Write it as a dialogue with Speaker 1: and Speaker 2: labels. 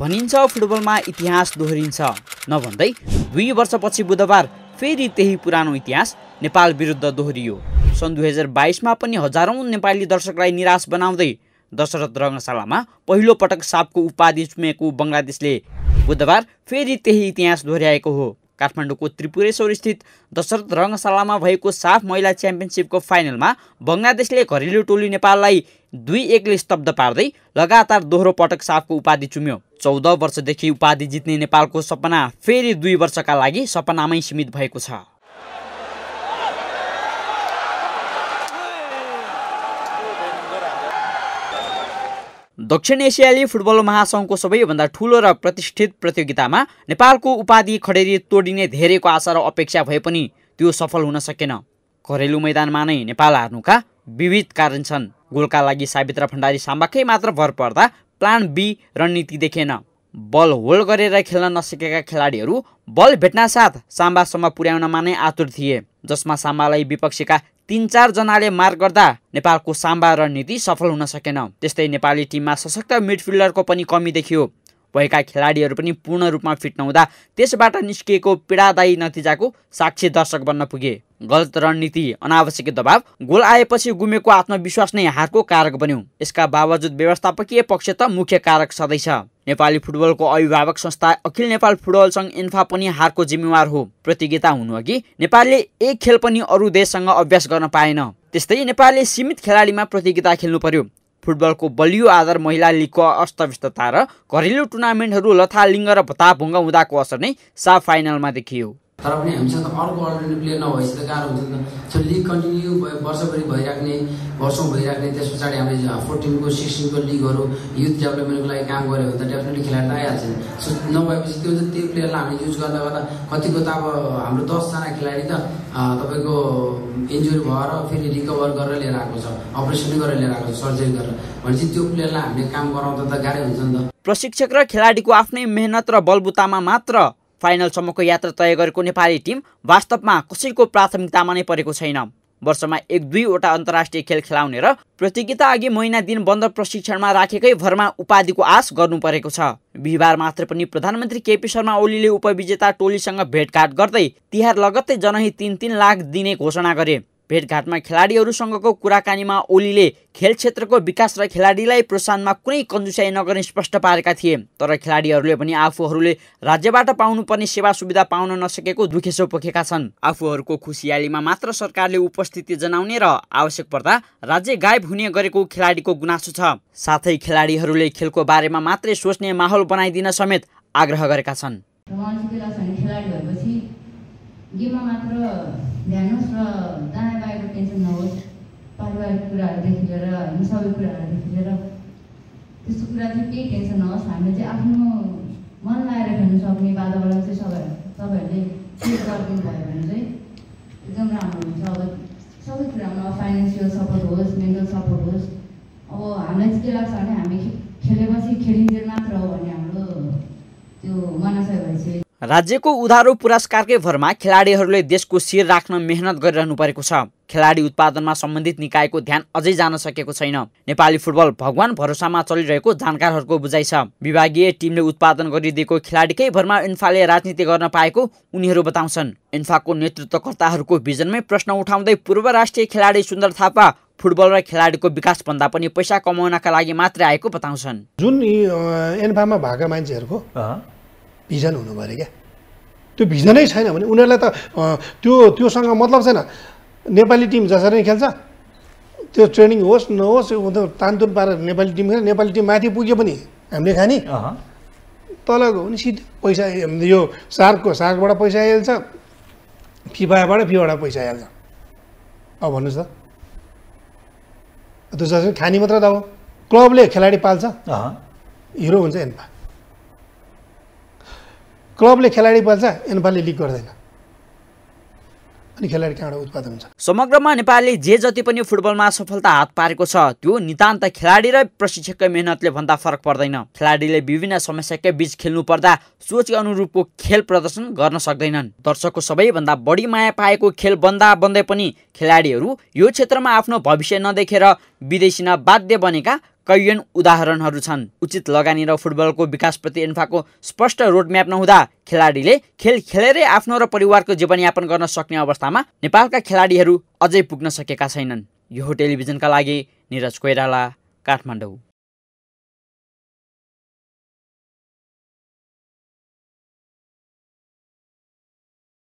Speaker 1: भनिन्छ फुटबलमा इतिहास दोहोरिन्छ। नभन्दै दुई वर्षपछि बुधबार फेरि त्यही पुरानो इतिहास नेपाल विरुद्ध दोहोरियो। सन् दुई हजार बाइसमा पनि हजारौँ नेपाली दर्शकलाई निराश बनाउँदै दशरथ रङ्गशालामा पहिलो पटक सापको उपाधि चुमेको बङ्गलादेशले बुधबार फेरि त्यही इतिहास दोहोऱ्याएको हो। काठमाडौँको त्रिपुरेश्वर स्थित दशरथ रङ्गशालामा भएको साफ महिला च्याम्पियनसिपको फाइनलमा बङ्गलादेशले घरेलु टोली नेपाललाई दुई एकले स्तब्ध पार्दै लगातार दोहोरो पटक साफको उपाधि चुम्यो। चौध वर्षदेखि उपाधि जित्ने नेपालको सपना फेरि दुई वर्षका लागि सपनामै सीमित भएको छ। दक्षिण एसियाली फुटबल महासङ्घको सबैभन्दा ठुलो र प्रतिष्ठित प्रतियोगितामा नेपालको उपाधि खडेरी तोडिने धेरैको आशा र अपेक्षा भए पनि त्यो सफल हुन सकेन। घरेलु मैदानमा नै नेपाल हार्नुका विविध कारण छन्। गोलका लागि सावित्र भण्डारी साम्बाकै मात्र भर पर्दा प्लान बी रणनीति देखेन। बल होल्ड गरेर खेल्न नसकेका खेलाडीहरू बल भेट्न साथ साम्बासम्म पुर्याउनमा नै आतुर थिए जसमा साम्बालाई विपक्षीका तिन चारजनाले मार गर्दा नेपालको साम्बा रणनीति सफल हुन सकेन। त्यस्तै नेपाली टिममा सशक्त मिडफिल्डरको पनि कमी देखियो। भएका खेलाडीहरू पनि पूर्ण रूपमा फिट नहुँदा त्यसबाट निस्किएको पीडादायी नतिजाको साक्षी दर्शक बन्न पुगे। गलत रणनीति अनावश्यक दबाव गोल आएपछि गुमेको आत्मविश्वास नै हारको कारक बन्यो। यसका बावजुद व्यवस्थापकीय पक्ष त मुख्य कारक सधैँ छ। नेपाली फुटबलको अभिभावक संस्था अखिल नेपाल फुटबल सङ्घ इन्फा पनि हारको जिम्मेवार हो। प्रतियोगिता हुनुअघि नेपालले एक खेल पनि अरू देशसँग अभ्यास गर्न पाएन। त्यस्तै नेपालले सीमित खेलाडीमा प्रतियोगिता खेल्नु पर्यो। फुटबलको बलियो आधार महिला लिगको अस्तव्यस्तता र घरेलु टुर्नामेन्टहरू लथालिङ्ग र भत्ताभुङ्ग हुँदाको असर नै साफ फाइनलमा देखियो।
Speaker 2: तर पनि हामीसँग अर्को अल्टरनेटिभ प्लेयर नभएपछि त गाह्रो हुन्छ नि त। सो लिग कन्टिन्यू वर्षभरि भइराख्ने वर्षौँ भइराख्ने त्यस पछाडि हामीले फोर्टिनको सिक्सटिनको लिगहरू युथ डेभलपमेन्टको लागि काम गऱ्यो भने त डेफिनेटली खेलाडी आइहाल्छ सो नभएपछि त्यो त्यो प्लेयरलाई हामीले युज गर्दा गर्दा कतिको त अब हाम्रो दसजना खेलाडी त तपाईँको इन्जुरी भएर फेरि रिकभर गरेर लिएर आएको छ अपरेसन गरेर लिएर आएको छ सर्जरी गरेर। भनेपछि त्यो प्लेयरलाई हामीले काम गराउँदा त गाह्रै हुन्छ नि त।
Speaker 1: प्रशिक्षक र खेलाडीको आफ्नै मेहनत र बलबुतामा मात्र फाइनलसम्मको यात्रा तय गरेको नेपाली टिम वास्तवमा कसैको प्राथमिकतामा नै परेको छैन। वर्षमा एक दुईवटा अन्तर्राष्ट्रिय खेल खेलाउने र प्रतियोगिता अघि महिना दिन बन्द प्रशिक्षणमा राखेकै भरमा उपाधिको आश गर्नु परेको छ। बिहिबार मात्र पनि प्रधानमन्त्री केपी शर्मा ओलीले उपविजेता टोलीसँग भेटघाट गर्दै तिहार लगत्तै जनही तिन तिन लाख दिने घोषणा गरे। भेटघाटमा खेलाडीहरूसँगको कुराकानीमा ओलीले खेल क्षेत्रको विकास र खेलाडीलाई प्रोत्साहनमा कुनै कन्जुसाइ नगर्ने स्पष्ट पारेका थिए। तर खेलाडीहरूले पनि आफूहरूले राज्यबाट पाउनुपर्ने सेवा सुविधा पाउन नसकेको दुखेसो पोखेका छन्। आफूहरूको खुसियालीमा मात्र सरकारले उपस्थिति जनाउने र आवश्यक पर्दा राज्य गायब हुने गरेको खेलाडीको गुनासो छ। साथै खेलाडीहरूले खेलको बारेमा मात्रै सोच्ने माहौल बनाइदिन समेत आग्रह गरेका छन्।
Speaker 3: गेममा मात्र ध्यान होस् र दाना बाहिरको टेन्सन नहोस्। पारिवारिक कुराहरूदेखि लिएर होइन सबै कुराहरूदेखि लिएर त्यस्तो कुरा चाहिँ केही टेन्सन नहोस्। हामीले चाहिँ आफ्नो मन लगाएर खेल्नु सक्ने वातावरण चाहिँ सबै तपाईँहरूले क्रिएट गरिदिनु भयो भने चाहिँ एकदम राम्रो हुन्छ। अब सबै कुरामा फाइनेन्सियल सपोर्ट होस् मेन्टल सपोर्ट होस्। अब हामीलाई चाहिँ के लाग्छ भने हामी खेलेपछि खेलिन्जेल मात्र हो भन्ने हाम्रो त्यो मनसाय भएपछि
Speaker 1: राज्यको उधारो पुरस्कारकै भरमा खेलाडीहरूले देशको शिर राख्न मेहनत गरिरहनु परेको छ। खेलाडी उत्पादनमा सम्बन्धित निकायको ध्यान अझै जान सकेको छैन। नेपाली फुटबल भगवान भरोसामा चलिरहेको जानकारहरूको बुझाइ छ। विभागीय टिमले उत्पादन गरिदिएको खेलाडीकै भरमा इन्फाले राजनीति गर्न पाएको उनीहरू बताउँछन्। इन्फाको नेतृत्वकर्ताहरूको भिजनमै प्रश्न उठाउँदै पूर्व राष्ट्रिय खेलाडी सुन्दर थापा फुटबल र खेलाडीको विकासभन्दा पनि पैसा कमाउनका लागि मात्रै आएको बताउँछन्।
Speaker 4: जुन एन्फामा भएका मान्छेहरूको भिजन हुनु पऱ्यो क्या। त्यो भिजनै छैन भने उनीहरूलाई त त्यो त्योसँग मतलब छैन। नेपाली टिम जसरी नै खेल्छ त्यो ट्रेनिङ होस् नहोस् तानतुन पारेर नेपाली टिम खेल्छ नेपाली टिम माथि पुग्यो पनि हामीले खाने। तल गयो भने सिधै पैसा यो सार्कको सार्कबाट पैसा आइहाल्छ फिफाबाट फिबाट पैसा आइहाल्छ। अब भन्नुहोस् त। त्यो जसरी खाने मात्र त हो। क्लबले खेलाडी पाल्छ। हिरो हुन्छ एन्पा क्लबले खेलाडी पाल्छ एन्फाले लिग गर्दैन। अनि खेलाडी कहाँबाट उत्पादन हुन्छ?
Speaker 1: समग्रमा नेपालले जे जति पनि फुटबलमा सफलता हात पारेको छ त्यो नितान्त खेलाडी र प्रशिक्षककै मेहनतले भन्दा फरक पर्दैन। खेलाडीले विभिन्न समस्याकै बीच खेल्नु पर्दा सोच अनुरूपको खेल प्रदर्शन गर्न सक्दैनन्। दर्शकको सबैभन्दा बढी माया पाएको खेल बन्दा बन्दै पनि खेलाडीहरू यो क्षेत्रमा आफ्नो भविष्य नदेखेर विदेशी बाध्य बनेका कैयन उदाहरणहरू छन्। उचित लगानी र फुटबलको विकासप्रति एन्फाको स्पष्ट रोडम्याप नहुँदा खेलाडीले खेल खेलेरै आफ्नो र परिवारको जीवनयापन गर्न सक्ने अवस्थामा नेपालका खेलाडीहरू अझै पुग्न सकेका छैनन्। यो टेलिभिजनका लागि निरज कोइराला काठमाडौँ।